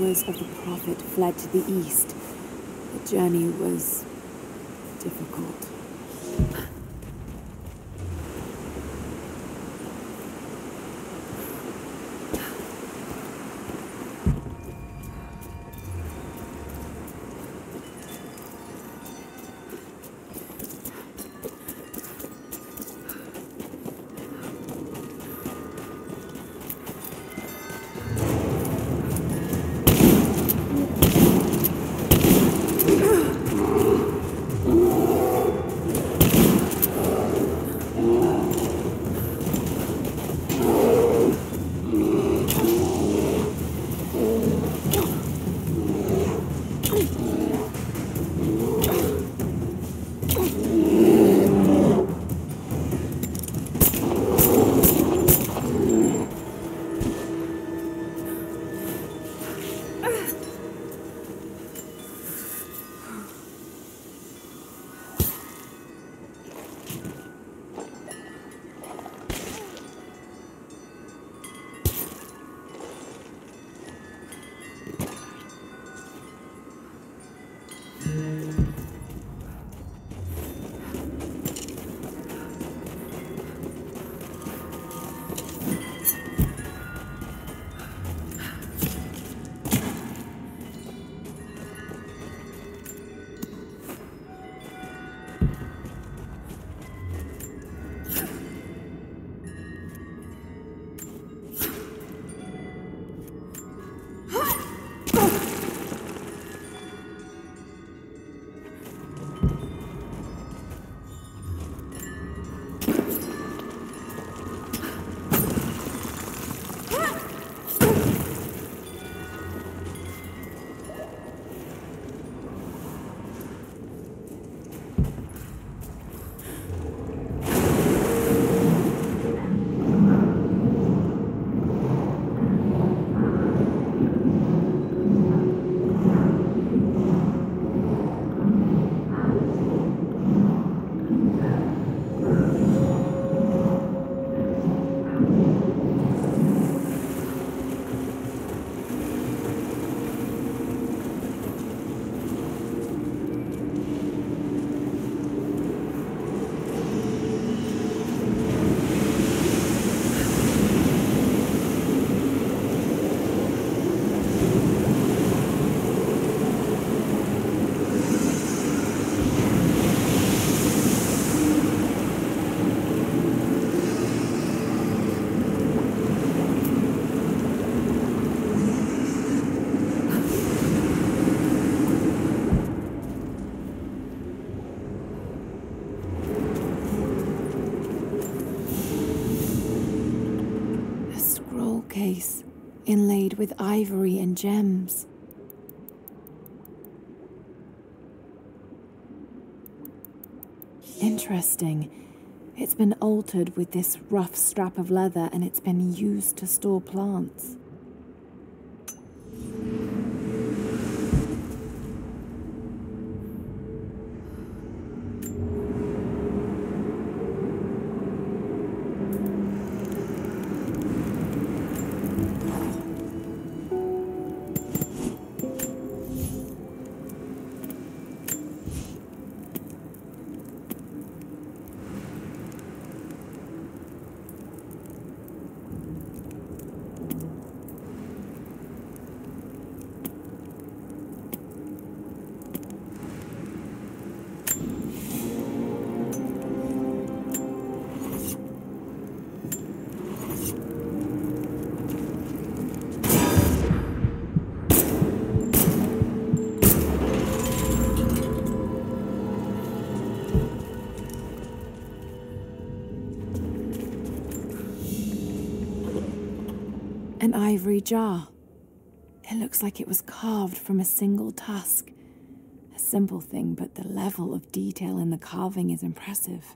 followers of the Prophet fled to the east. The journey was with ivory and gems. Interesting. It's been altered with this rough strap of leather and it's been used to store plants. Ivory jar. It looks like it was carved from a single tusk. A simple thing, but the level of detail in the carving is impressive.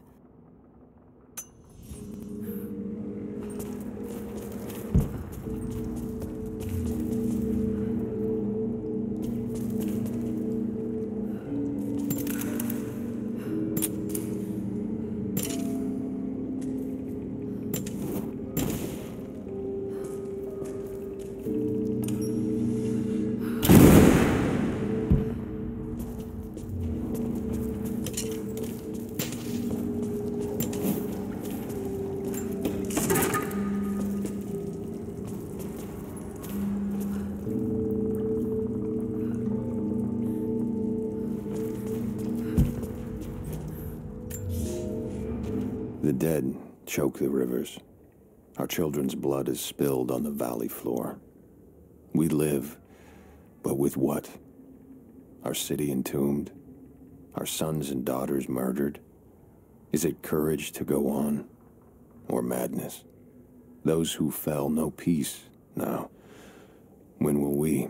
Dead choke the rivers. Our children's blood is spilled on the valley floor. We live, but with what? Our city entombed? Our sons and daughters murdered? Is it courage to go on? Or madness? Those who fell know peace now. When will we?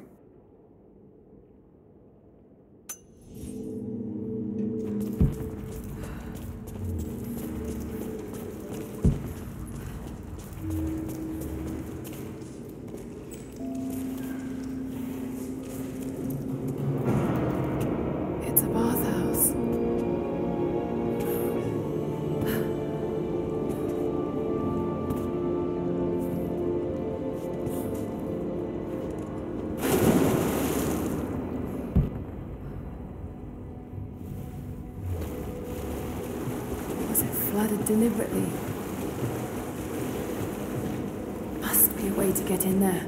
Flooded deliberately? Must be a way to get in there.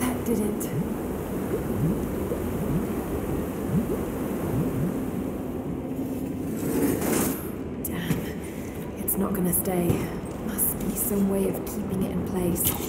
That did it. Damn, it's not. Must be some way of keeping it in place.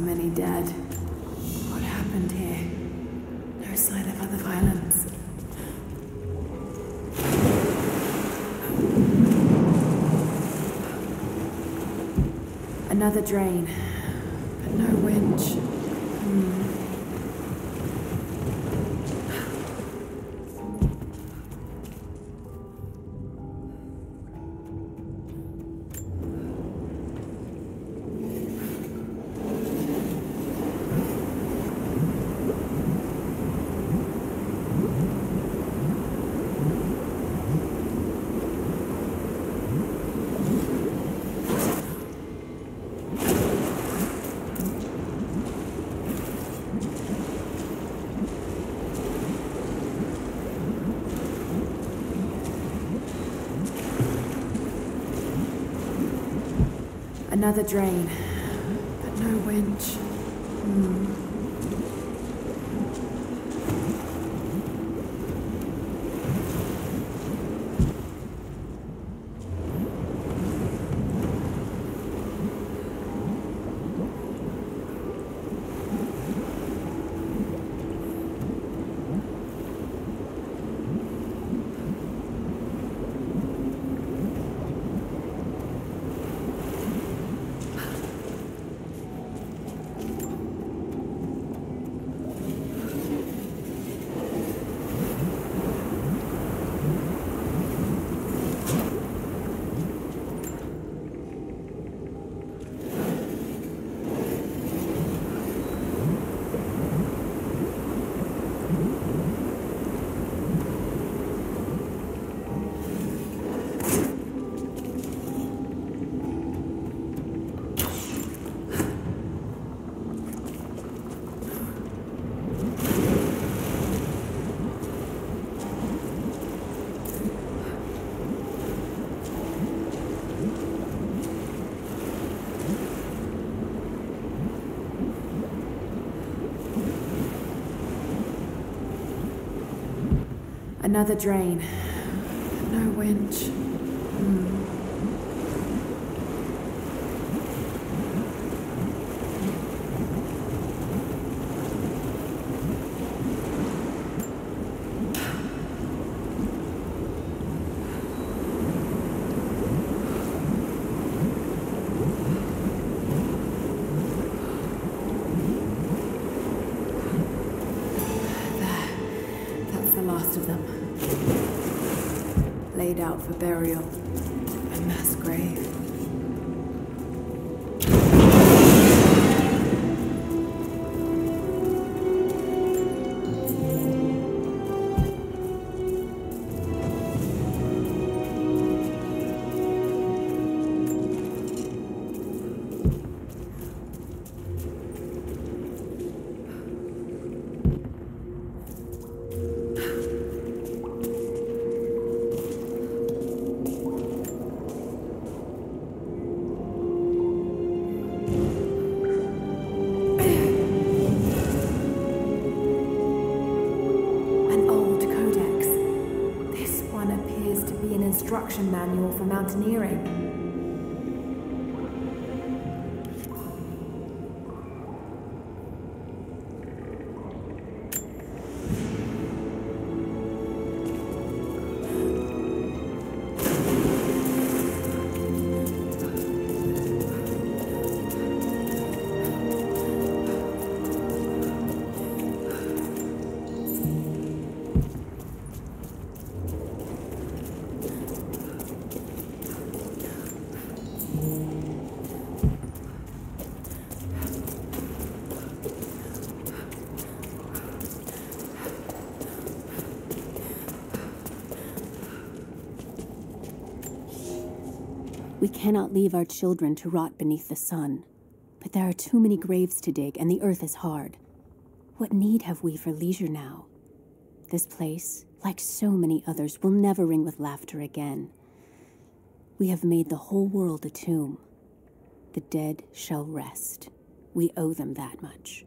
Many dead. What happened here? No sign of other violence. Another drain, Another drain, but no winch. Hmm. Another drain. No winch. Hmm. There. That's the last of them. Laid out for burial. Mountaineering. We cannot leave our children to rot beneath the sun. But there are too many graves to dig, and the earth is hard. What need have we for leisure now? This place, like so many others, will never ring with laughter again. We have made the whole world a tomb. The dead shall rest. We owe them that much.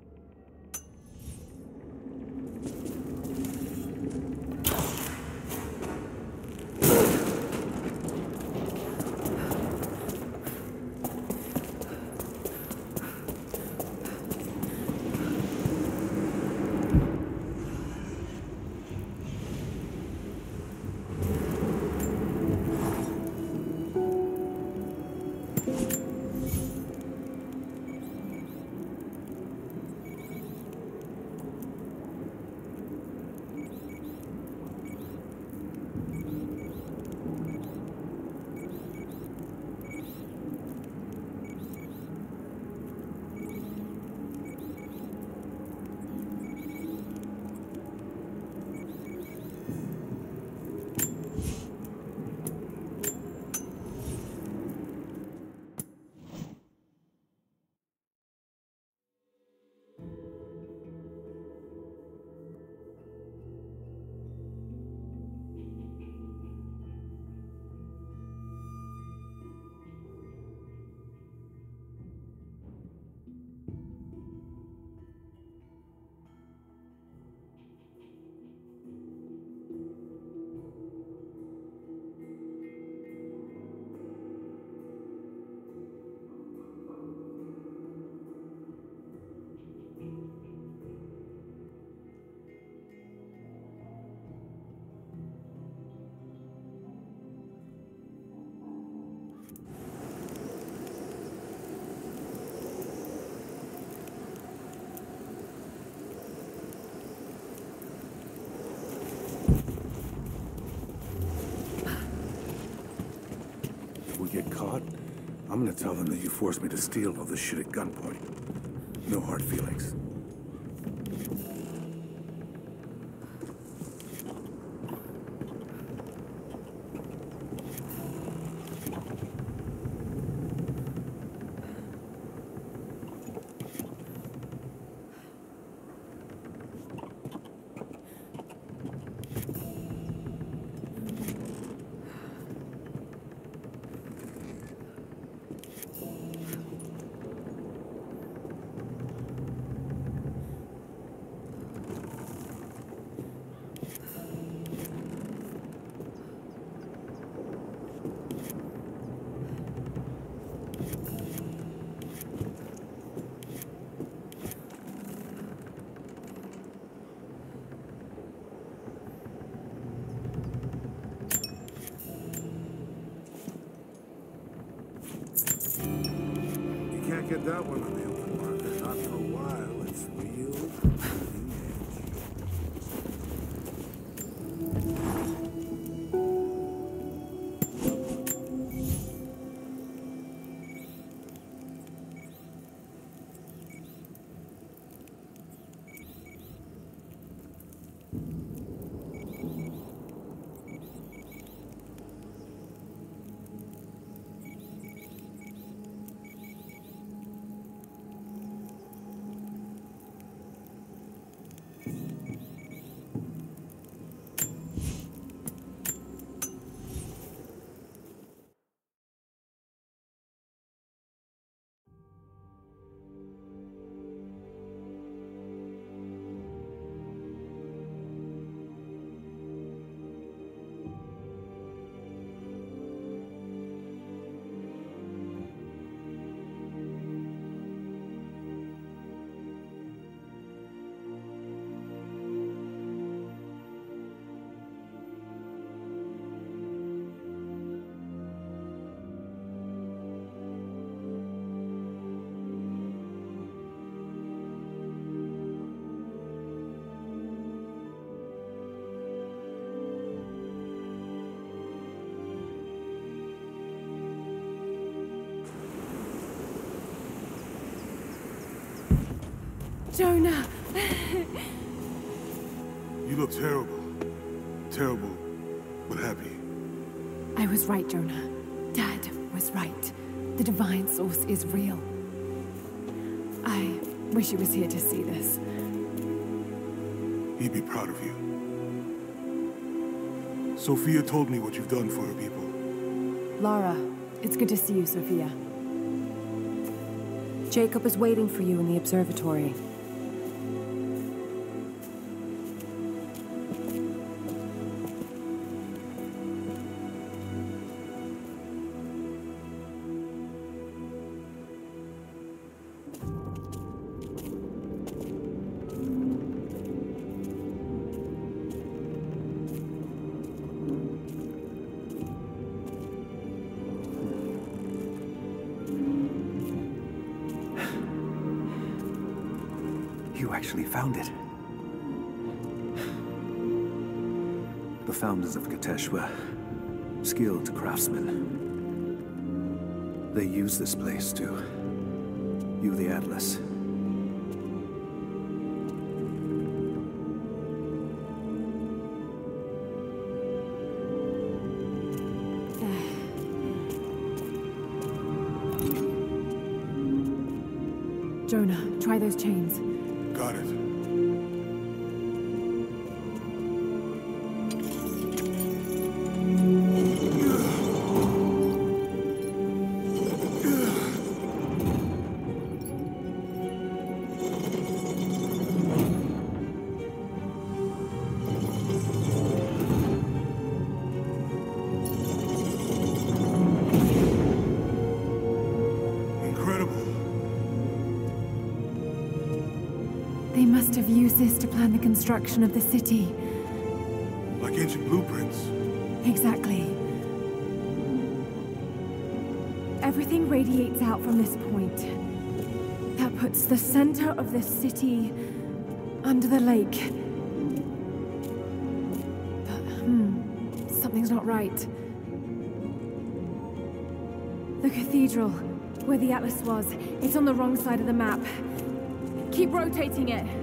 I'm gonna tell them that you forced me to steal all this shit at gunpoint. No hard feelings. Get that one on the open market, not for a while. It's real Jonah! You look terrible. Terrible, but happy. I was right, Jonah. Dad was right. The divine source is real. I wish he was here to see this. He'd be proud of you. Sophia told me what you've done for her people. Lara, it's good to see you, Sophia. Jacob is waiting for you in the observatory. You actually found it. The founders of Kitezh were skilled craftsmen. They used this place to view the Atlas. Jonah, try those chains. Must have used this to plan the construction of the city. Like ancient blueprints. Exactly. Everything radiates out from this point. That puts the center of the city under the lake. But, hmm, something's not right. The cathedral, where the Atlas was, it's on the wrong side of the map. Keep rotating it.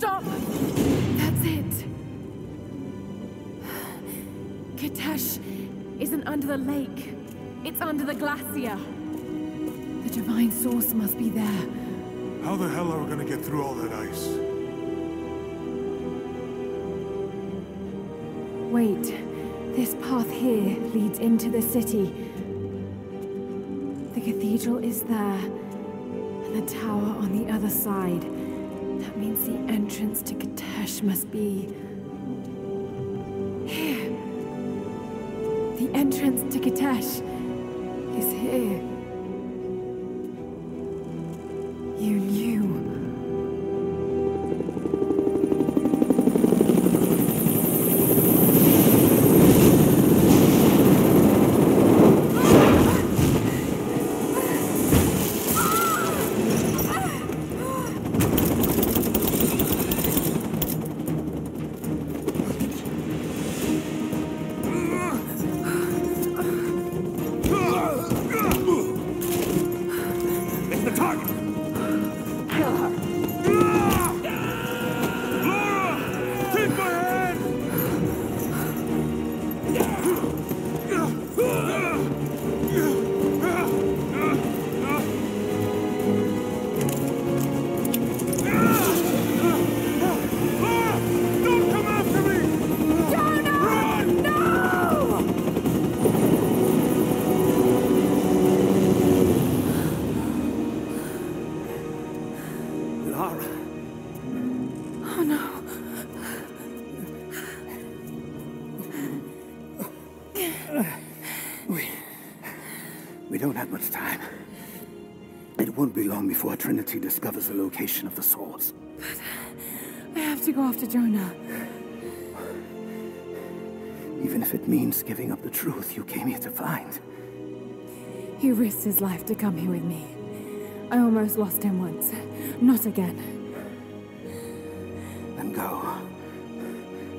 Stop! That's it. Kitezh isn't under the lake. It's under the glacier. The divine source must be there. How the hell are we gonna get through all that ice? Wait. This path here leads into the city. The cathedral is there, and the tower on the other side. Means the entrance to Kitezh must be... here. The entrance to Kitezh is here. Oh no. We don't have much time. It won't be long before Trinity discovers the location of the source. But I have to go after Jonah. Even if it means giving up the truth you came here to find. He risked his life to come here with me. I almost lost him once. Not again. Then go.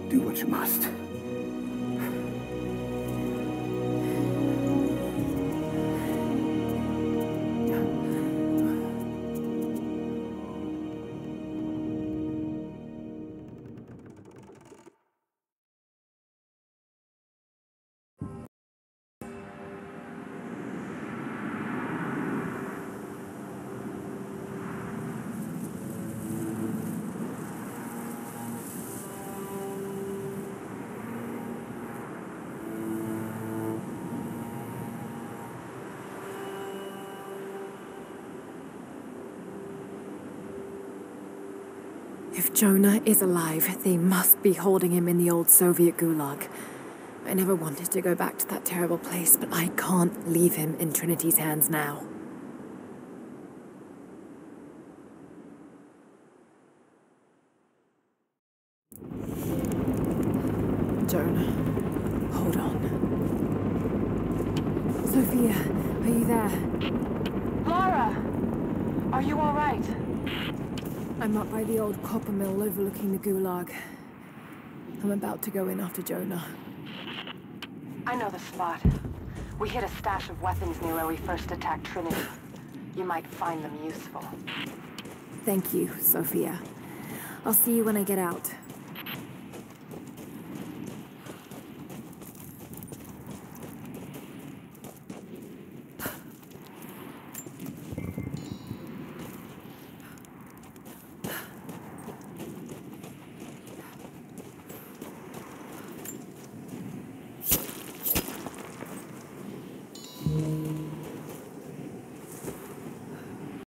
Do what you must. If Jonah is alive, they must be holding him in the old Soviet gulag. I never wanted to go back to that terrible place, but I can't leave him in Trinity's hands now. Jonah, hold on. Sophia, are you there? Lara! Are you all right? I'm up by the old copper mill overlooking the gulag. I'm about to go in after Jonah. I know the spot. We hid a stash of weapons near where we first attacked Trinity. You might find them useful. Thank you, Sophia. I'll see you when I get out.